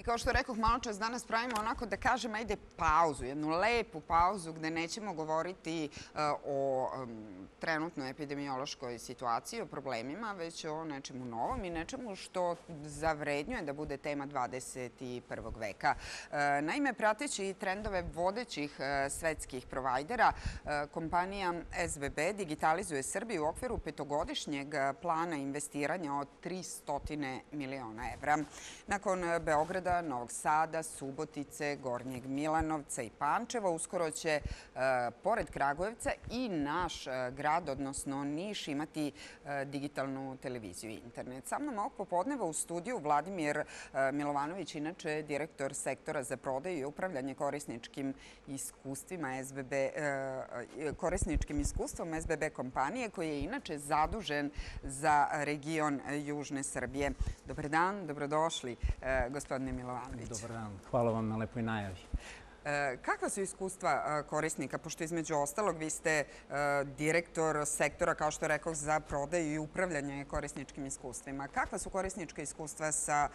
I kao što rekoh, malo čas danas pravimo onako da kažem, ajde pauzu, jednu lepu pauzu gde nećemo govoriti uh, o um, trenutnoj epidemiološkoj situaciji, o problemima, već o nečemu novom i nečemu što zavrednjuje da bude tema 21. veka. Uh, naime, prateći trendove vodećih uh, svetskih provajdera, kompanija SBB digitalizuje Srbiju u okviru petogodišnjeg plana investiranja od 300 miliona evra. Nakon Beograda Beograda, Novog Sada, Subotice, Gornjeg Milanovca i Pančeva. Uskoro će, e, pored Kragujevca, i naš e, grad, odnosno Niš, imati e, digitalnu televiziju i internet. Sa mnom ovog popodneva u studiju Vladimir Milovanović, inače direktor sektora za prodaju i upravljanje korisničkim iskustvima SBB, korisničkim iskustvom SBB kompanije, koji je inače zadužen za region Južne Srbije. Dobar dan, dobrodošli, gospodine Milovanović. Dobar dan, hvala vam na lepoj najavi. E, kakva su iskustva e, korisnika, pošto između ostalog vi ste e, direktor sektora, kao što rekao, za prodaju i upravljanje korisničkim iskustvima. Kakva su korisnička iskustva sa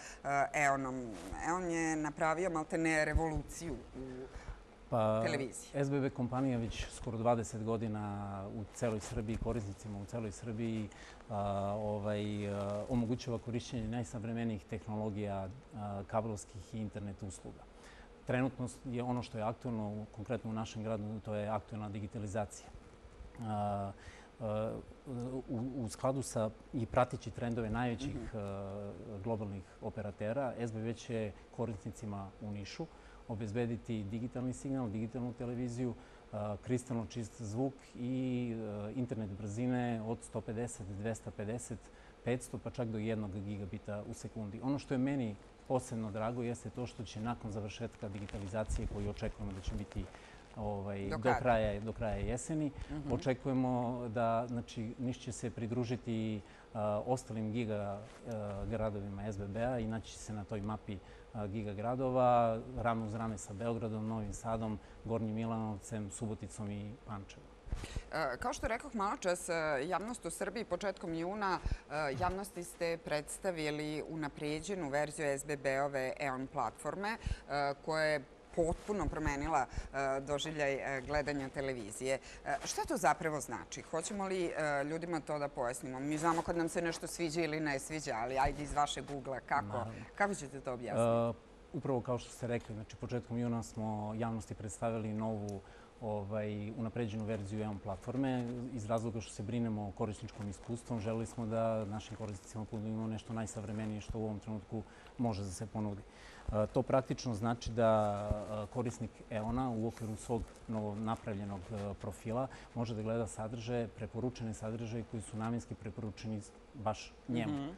EON-om? EON je napravio maltene revoluciju u pa, televiziji. SBB kompanija već skoro 20 godina u celoj Srbiji, korisnicima u celoj Srbiji, ovaj, omogućava korišćenje najsavremenijih tehnologija kablovskih i internet usluga. Trenutno je ono što je aktualno, konkretno u našem gradu, to je aktualna digitalizacija. U skladu sa i pratići trendove najvećih mhm. globalnih operatera, SBB će korisnicima u Nišu obezbediti digitalni signal, digitalnu televiziju, kristalno čist zvuk i internet brzine od 150, 250, 500 pa čak do 1 gigabita u sekundi. Ono što je meni posebno drago jeste to što će nakon završetka digitalizacije koju očekujemo da će biti ovaj, do kraja jeseni, mhm. očekujemo da znači, Niš će se pridružiti ostalim giga gradovima SBB-a i naći se na toj mapi gigagradova, rame uz rame sa Beogradom, Novim Sadom, Gornjim Milanovcem, Suboticom i Pančevom. E, kao što rekao malo čas, e, javnost u Srbiji početkom juna e, javnosti ste predstavili unaprijeđenu verziju SBB-ove EON platforme koja je potpuno promenila doživljaj gledanja televizije. Šta to zapravo znači? Hoćemo li ljudima to da pojasnimo? Mi znamo kad nam se nešto sviđa ili ne sviđa, ali ajde iz vaše Google-a, kako ćete to objasniti? Upravo kao što ste rekli, znači početkom juna smo javnosti predstavili novu ovaj, unapređenu verziju EON platforme. Iz razloga što se brinemo o korisničkom iskustvom, želeli smo da našim korisnicima ponudimo ono nešto najsavremenije što u ovom trenutku može da se ponudi. E, to praktično znači da e, korisnik EON-a u okviru svog novo napravljenog e, profila može da gleda sadržaje, preporučene sadržaje koji su namjenski preporučeni baš njemu. Mhm.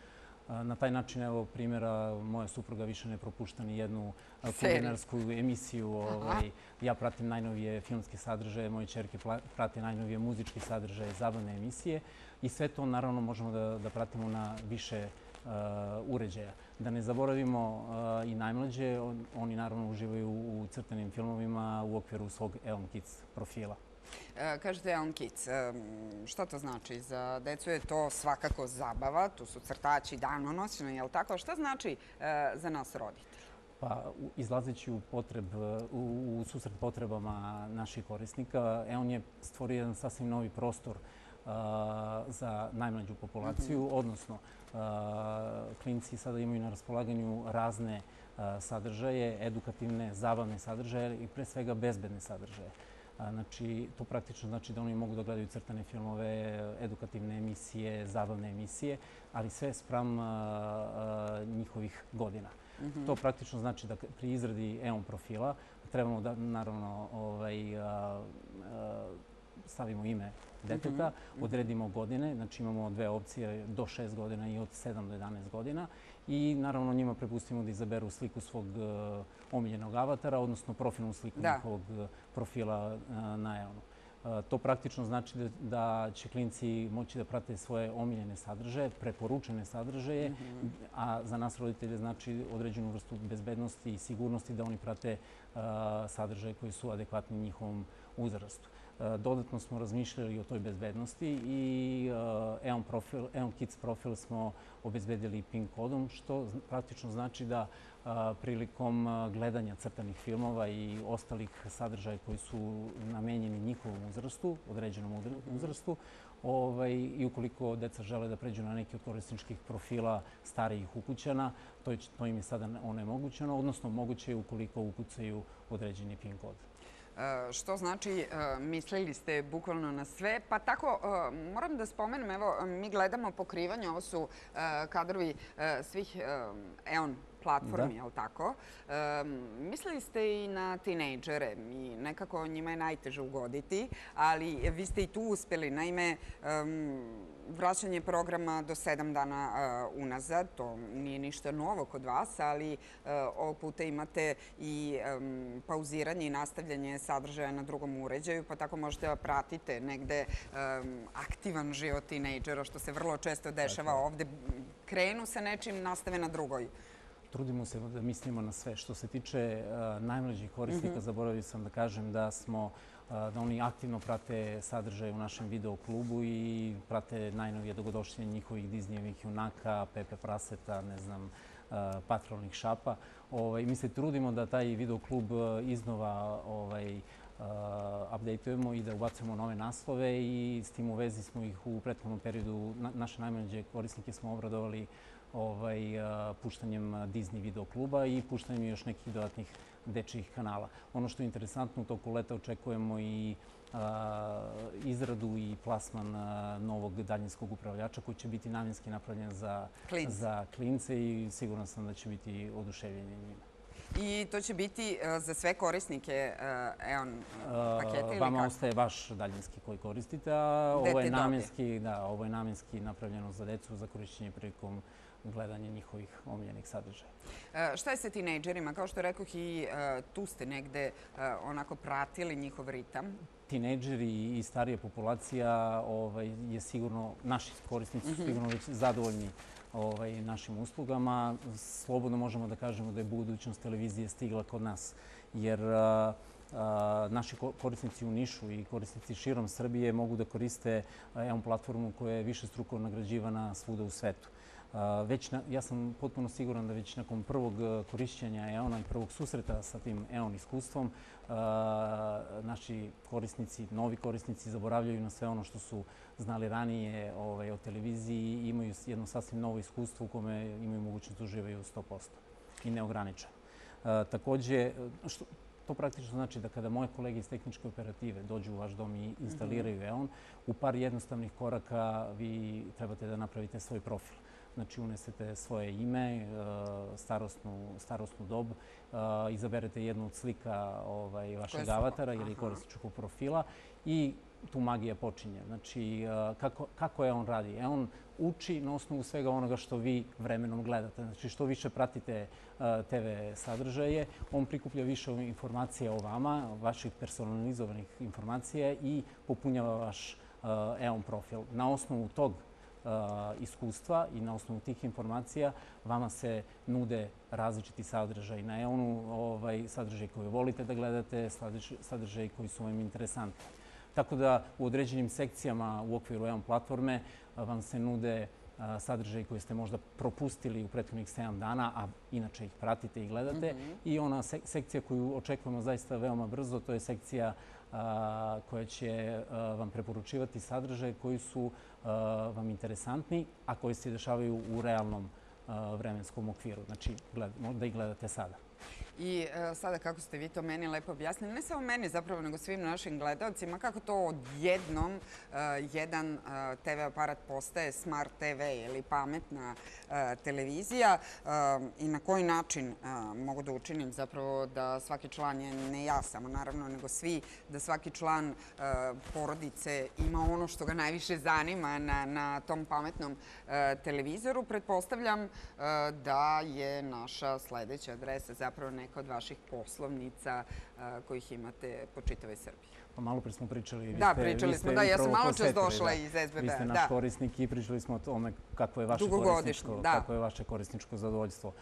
Na taj način, evo, primjera, moja supruga više ne propušta ni jednu kulinarsku emisiju. Ovaj, ja pratim najnovije filmske sadržaje, moje čerke prate najnovije muzičke sadržaje, zabavne emisije. I sve to, naravno, možemo da pratimo na više uređaja. Da ne zaboravimo i najmlađe, oni naravno uživaju u crtenim filmovima u okviru svog Elm Kids profila. E, kažete Elm Kids, šta to znači? Za decu je to svakako zabava, tu su crtači danonoćno, je li tako? Šta znači za nas roditelji? Pa, izlazeći u, potreb, u, susret potrebama naših korisnika, on je stvorio jedan sasvim novi prostor za najmlađu populaciju, mhm. odnosno klinci sada imaju na raspolaganju razne sadržaje, edukativne, zabavne sadržaje i pre svega bezbedne sadržaje. Znači, to praktično znači da oni mogu da gledaju crtane filmove, edukativne emisije, zabavne emisije, ali sve sprem njihovih godina. Mhm. To praktično znači da pri izradi EON profila trebamo da, naravno, ovaj, stavimo ime deteta, mhm. odredimo godine, znači imamo dve opcije do 6 godina i od 7 do 11 godina i naravno njima prepustimo da izaberu sliku svog e, omiljenog avatara, odnosno profilnu sliku njihovog e, profila e, na EON-u. To praktično znači da će klinci moći da prate svoje omiljene sadržaje, preporučene sadržaje, mhm. a za nas roditelje znači određenu vrstu bezbednosti i sigurnosti da oni prate sadržaje koji su adekvatni njihovom uzrastu. Dodatno smo razmišljali o toj bezbednosti i EON, profil, EON Kids profil smo obezbedili PIN kodom, što praktično znači da prilikom gledanja crtanih filmova i ostalih sadržaja koji su namenjeni njihovom uzrastu, određenom uzrastu, ovaj, i ukoliko deca žele da pređu na neki od korisničkih profila starijih ukućana, to, je, to im je sada onemogućeno, odnosno moguće je ukoliko ukucaju određeni PIN kod. E, što znači, e, mislili ste bukvalno na sve. Pa tako, e, moram da spomenem, evo, mi gledamo pokrivanje, ovo su kadrovi svih EON platformi, je li tako? Mislili ste i na tinejdžere i nekako njima je najteže ugoditi, ali vi ste i tu uspjeli. Naime, vraćanje programa do sedam dana unazad, to nije ništa novo kod vas, ali ovog puta imate i pauziranje i nastavljanje sadržaja na drugom uređaju, pa tako možete da pratite negde aktivan život tinejdžera, što se vrlo često dešava ovde. Krenu sa nečim, nastave na drugoj trudimo se da mislimo na sve. Što se tiče e, najmlađih korisnika, mhm. zaboravio sam da kažem da smo e, da oni aktivno prate sadržaj u našem videoklubu i prate najnovije dogodošljenje njihovih Disneyevih junaka, Pepe Praseta, ne znam, e, patrolnih šapa. Ovaj, mi se trudimo da taj videoklub iznova ovaj, updateujemo i da ubacujemo nove naslove i s tim u vezi smo ih u prethodnom periodu, naše najmlađe korisnike smo obradovali ovaj, puštanjem Disney video kluba i puštanjem još nekih dodatnih dečjih kanala. Ono što je interesantno, u toku leta očekujemo i izradu i plasman novog daljinskog upravljača koji će biti namjenski napravljen za, za klince i sigurno sam da će biti oduševljeni njima. I to će biti za sve korisnike EON paketa ili kako? Vama ostaje vaš daljinski koji koristite, a ovo je, namjenski, da, ovo je namjenski napravljeno za decu za korišćenje prilikom gledanje njihovih omiljenih sadržaja. E, šta je sa tinejdžerima? Kao što rekoh i e, tu ste negde e, onako pratili njihov ritam. Tinejdžeri i starija populacija ovaj, je sigurno, naši korisnici su mhm. sigurno već zadovoljni ovaj, našim uslugama. Slobodno možemo da kažemo da je budućnost televizije stigla kod nas, jer naši korisnici u Nišu i korisnici širom Srbije mogu da koriste jednu platformu koja je više struko nagrađivana svuda u svetu. Već ja sam potpuno siguran da već nakon prvog e, korišćenja EON-a i prvog susreta sa tim EON iskustvom naši korisnici, novi korisnici zaboravljaju na sve ono što su znali ranije ovaj, o televiziji i imaju jedno sasvim novo iskustvo u kome imaju mogućnost da uživaju 100% i neograničeno. Također, to praktično znači da kada moje kolege iz tehničke operative dođu u vaš dom i instaliraju EON, u par jednostavnih koraka vi trebate da napravite svoj profil znači unesete svoje ime, e, starostnu, starostnu dobu, e, izaberete jednu od slika ovaj, vašeg avatara ili korisničkog profila i tu magija počinje. Znači, e, kako, kako je on radi? E on uči na osnovu svega onoga što vi vremenom gledate. Znači, što više pratite TV sadržaje, on prikuplja više informacija o vama, vaših personalizovanih informacija i popunjava vaš EON profil. Na osnovu tog iskustva i na osnovu tih informacija vama se nude različiti sadržaj na EON-u, ovaj, sadržaj koji volite da gledate, sadržaj koji su vam interesantni. Tako da u određenim sekcijama u okviru EON platforme vam se nude sadržaj koji ste možda propustili u prethodnih 7 dana, a inače ih pratite i gledate. Mhm. I ona sekcija koju očekujemo zaista veoma brzo, to je sekcija koja će vam preporučivati sadržaje koji su vam interesantni, a koji se dešavaju u realnom vremenskom okviru. Znači, da ih gledate sada. I e, sada kako ste vi to meni lepo objasnili, ne samo meni zapravo, nego svim našim gledalcima, kako to odjednom e, jedan e, TV aparat postaje smart TV ili pametna e, televizija e, i na koji način e, mogu da učinim zapravo da svaki član je ne ja samo naravno, nego svi, da svaki član porodice ima ono što ga najviše zanima na tom pametnom televizoru. Pretpostavljam da je naša sledeća adresa zapravo neka neka od vaših poslovnica kojih imate po čitavoj Srbiji? Pa malo pre smo pričali. Da, pričali smo. Da, ja sam malo čas došla iz SBB. Vi ste naš korisnik i pričali smo o tome kako je vaše korisničko zadovoljstvo.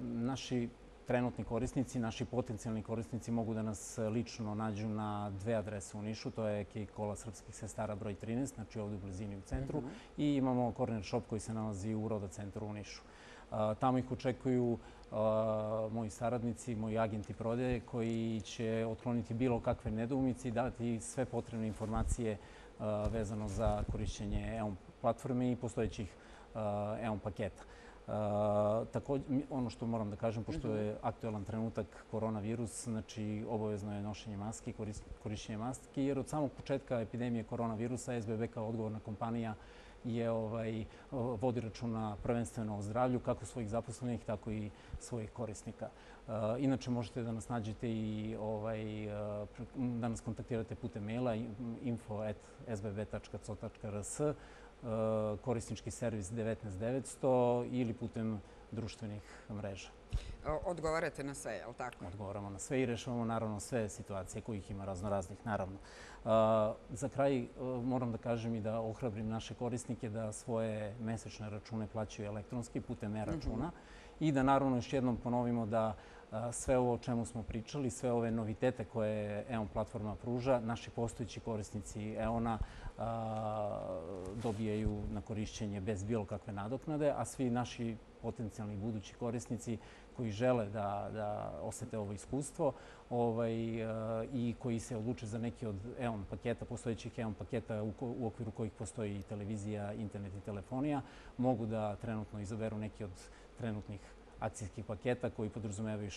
Naši trenutni korisnici, naši potencijalni korisnici mogu da nas lično nađu na dve adrese u Nišu. To je Kej Kola Srpskih sestara broj 13, znači ovdje u blizini u centru. Mhm. I imamo Corner Shop koji se nalazi u Roda centru u Nišu. Tamo ih očekuju moji saradnici, moji agenti prodaje koji će otkloniti bilo kakve nedoumice i dati sve potrebne informacije vezano za korišćenje EON platforme i postojećih EON paketa. Također, ono što moram da kažem, pošto je mhm. aktualan trenutak koronavirus, znači obavezno je nošenje maski, korišćenje maski, jer od samog početka epidemije koronavirusa SBB kao odgovorna kompanija je ovaj, vodi računa prvenstveno o zdravlju kako svojih zaposlenih, tako i svojih korisnika. E, inače, možete da nas nađete i ovaj, e, da nas kontaktirate putem maila info.sbb.co.rs e, korisnički servis 19900 ili putem društvenih mreža. Odgovarate na sve, je li tako? Odgovaramo na sve i rešavamo naravno sve situacije kojih ima razno raznih, naravno. Za kraj e, moram da kažem i da ohrabrim naše korisnike da svoje mesečne račune plaćaju elektronski putem e-računa i da naravno još jednom ponovimo da e, sve ovo o čemu smo pričali, sve ove novitete koje EON platforma pruža, naši postojići korisnici EON-a e, dobijaju na korišćenje bez bilo kakve nadoknade, a svi naši potencijalni budući korisnici koji žele da da osete ovo iskustvo ovaj, eh, i koji se odluče za neki od EON paketa, postojećih EON paketa u okviru kojih postoji televizija, internet i telefonija, mogu da trenutno izaberu neki od trenutnih akcijskih paketa koji podrazumevaju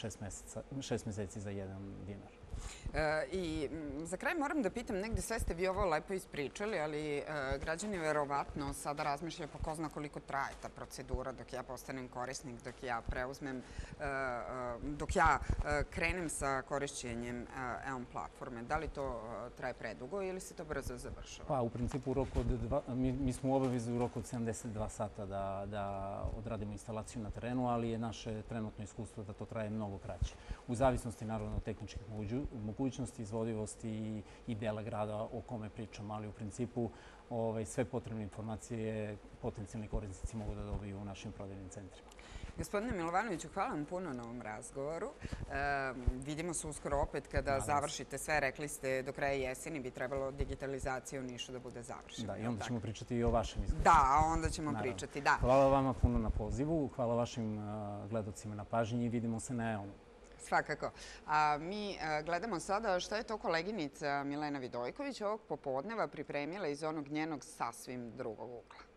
šest meseci za jedan dinar. E, I mm, za kraj moram da pitam, negde sve ste vi ovo lepo ispričali, ali e, građani verovatno sada razmišljaju pa ko zna koliko traje ta procedura dok ja postanem korisnik, dok ja preuzmem, e, e dok ja e, krenem sa korišćenjem EON platforme. Da li to e, traje predugo ili se to brzo završava? Pa, u principu, mi smo u obavizu u roku od 72 sata da odradimo instalaciju na terenu, ali je naše trenutno iskustvo da to traje mnogo kraće. U zavisnosti, naravno, od tehničkih mogućnosti, izvodivosti i dela grada o kome pričam, ali u principu ovaj, sve potrebne informacije potencijalni korisnici mogu da dobiju u našim prodajnim centrima. Gospodine Milovanoviću, hvala vam puno na ovom razgovoru. Vidimo se uskoro opet kada završite sve. Rekli ste do kraja jeseni bi trebalo digitalizaciju u Nišu da bude završena. Da, i onda ćemo pričati i o vašem iskustvu. Da, onda ćemo pričati, da. Hvala vama puno na pozivu, hvala vašim gledocima na pažnji i vidimo se na EON. Svakako. Mi e, gledamo sada što je to koleginica Milena Vidojković ovog popodneva pripremila iz onog njenog sasvim drugog ugla.